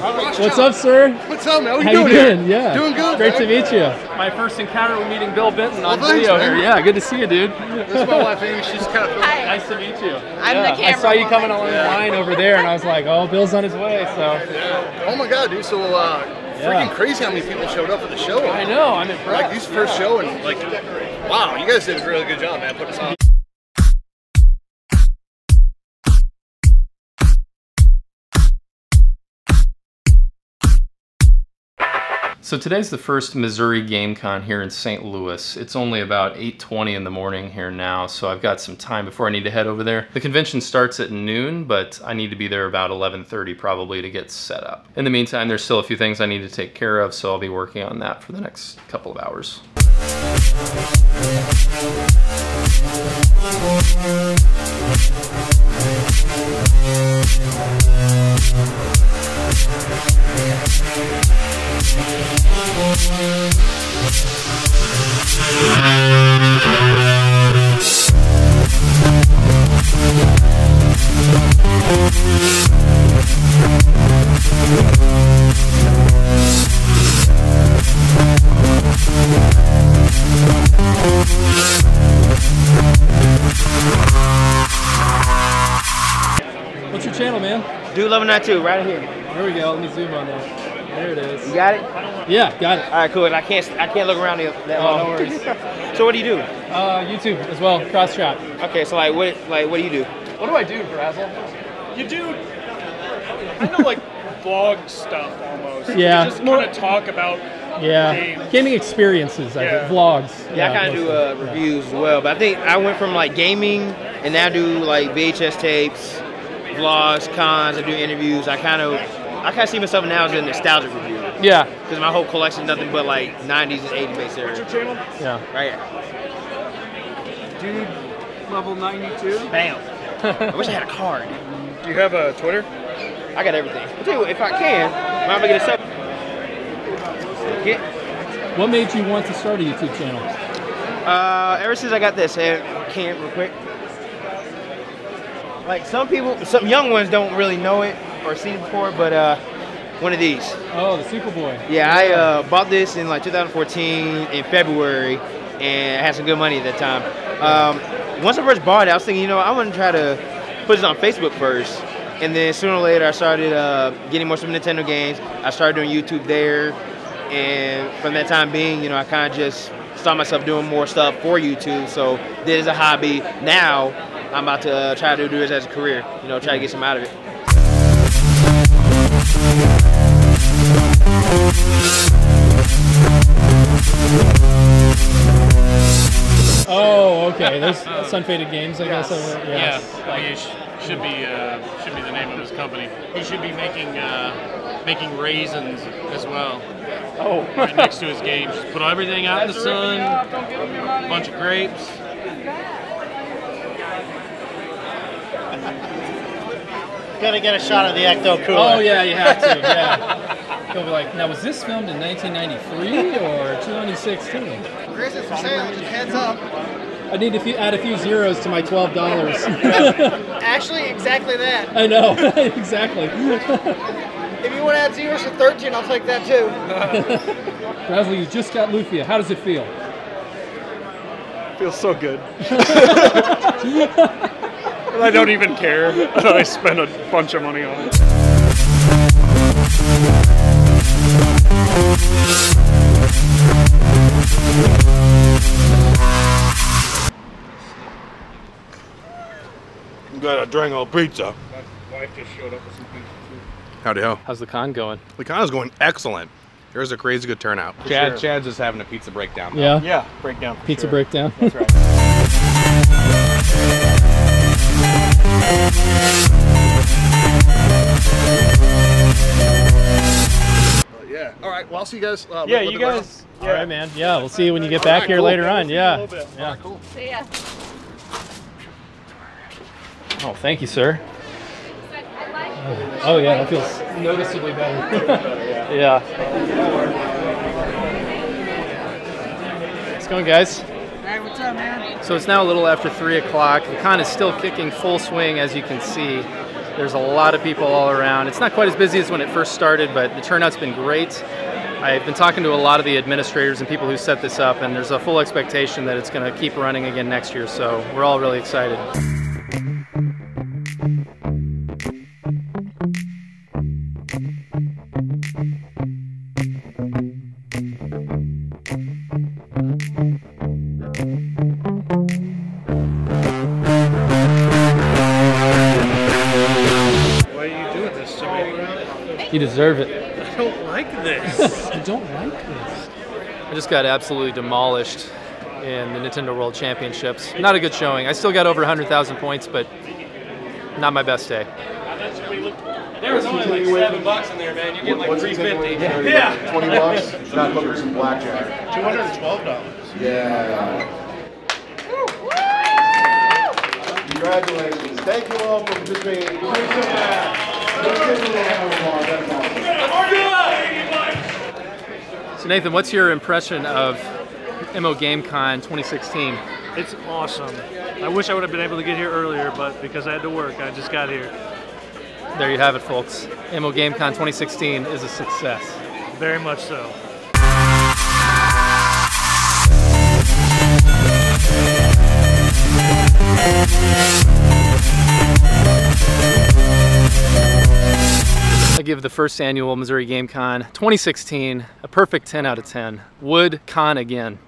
What's up, sir? What's up, man? How How you you doing? doing? here? Yeah. Doing good. Great to meet you. My first encounter with meeting Bill Benton on Well, thanks, video man. here. Yeah, good to see you, dude. This is my wife, Amy. She's kind of. Hi. Nice to meet you. I'm Yeah, the I saw you coming woman. along the line over there, and I was like, oh, Bill's on his way. So Oh my god, dude. So, uh, Yeah. freaking crazy how many people showed up for the show. I know, I'm impressed. Like, this first show, and like, wow, you guys did a really good job, man, putting us on. So today's the first Missouri GameCon here in St. Louis. It's only about 8.20 in the morning here now, so I've got some time before I need to head over there. The convention starts at noon, but I need to be there about 11.30 probably to get set up. In the meantime, there's still a few things I need to take care of, so I'll be working on that for the next couple of hours. What's your channel, man? Dude, loving that too, right here. There we go. Let me zoom on that. There it is. You got it? Yeah, got it. All right, cool. And I can't, I can't look around the, that Oh, long. no worries. so what do you do? Uh, YouTube as well, Cross Chop. Okay, so like, what, like, what do you do? What do I do, Brazzle? You do kind of like vlog stuff almost. Yeah. You just More- kind of talk about Yeah, games. gaming experiences, I Yeah. think, vlogs. Yeah, I kind of do mostly. uh, Yeah. reviews as well, but I think I went from like gaming and now do like VHS tapes, vlogs, cons. I do interviews. I kind of, I kind of see myself now as a nostalgic reviewer Yeah, because my whole collection is nothing but like 90s and 80s based your era. channel. yeah. Right here. Dude, level 92. Bam. I wish I had a card. Do you have a Twitter? I got everything. I'll tell you what, if I can, I'm gonna get a sub. Get. What made you want to start a YouTube channel? Uh, ever since I got this, uh, can't. real quick. Like some people, some young ones don't really know it or seen it before, but uh, one of these. Oh, the SupaBoy. Yeah, I uh, bought this in like 2014 in February, and I had some good money at that time. Um, once I first bought it, I was thinking, you know, I want to try to put this on Facebook first, and then sooner or later, I started uh, getting more Super Nintendo games. I started doing YouTube there, and from that time being, you know, I kind of just saw myself doing more stuff for YouTube. So did it as a hobby. Now I'm about to uh, try to do this as a career. You know, try to get some out of it. Okay. There's Sunfaded Games, I guess. over- Yeah, Yeah. he sh- should be uh, should be the name of his company. He should be making uh, making raisins as well. Oh. Right next to his games. Just put everything out in the sun. A bunch of grapes. Gotta get a shot of the Ecto Cooler. Oh yeah, you have to. Yeah. They'll be like, now was this filmed in 1993 or 2016? Chris is for sale. Just heads up. I need to fe- add a few zeros to my twelve dollars. Actually, exactly that. I know exactly. If you want to add zeros to 13, I'll take that too. Razzle, you just got Lufia. How does it feel? Feels so good. I don't even care that I spent a bunch of money on it. With some pizza. Howdy ho. How's the con going? The con is going excellent. There's a crazy good turnout. Chad, sure. Chad's just having a pizza breakdown. Yeah. Yeah, breakdown. for Pizza sure. breakdown. That's right. But yeah. All right. Well, I'll see you guys. Uh, Yeah, you the round. guys. All right, man. Yeah, we'll see you when you get All back right, here cool. later Yeah, on. see you in a Yeah. little bit. Yeah. Cool. See ya. Oh, thank you, sir. Oh yeah, that feels noticeably better. yeah. What's going, guys? Hey, what's up, man? So it's now a little after three o'clock. The con is still kicking full swing, as you can see. There's a lot of people all around. It's not quite as busy as when it first started, but the turnout's been great. I've been talking to a lot of the administrators and people who set this up, and there's a full expectation that it's going to keep running again next year, so we're all really excited. You deserve it. I don't like this. You don't like this. I just got absolutely demolished in the Nintendo World Championships. Not a good showing. I still got over 100,000 points, but not my best day. There was only like seven bucks in there, man. You get like What's three it take fifty. away? Yeah. 20 bucks? Not hookers and blackjack. $212. Yeah. Congratulations. Thank you all for participating. So Nathan, what's your impression of MO GameCon 2016? It's awesome. I wish I would have been able to get here earlier, but because I had to work, I just got here. There you have it, folks. MO GameCon 2016 is a success. Very much so. Give the first annual Missouri Game Con 2016 a perfect 10 out of 10. Would con again.